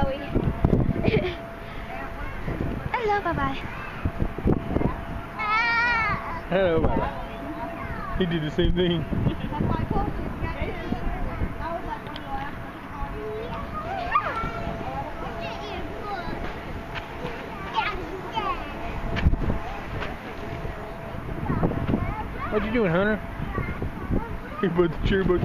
Hello, bye-bye. Hello, Baba. He did the same thing. What you doing, Hunter? He put the chair about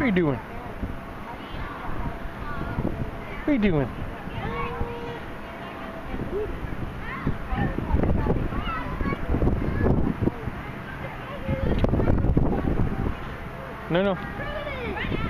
What are you doing? What are you doing? No, no.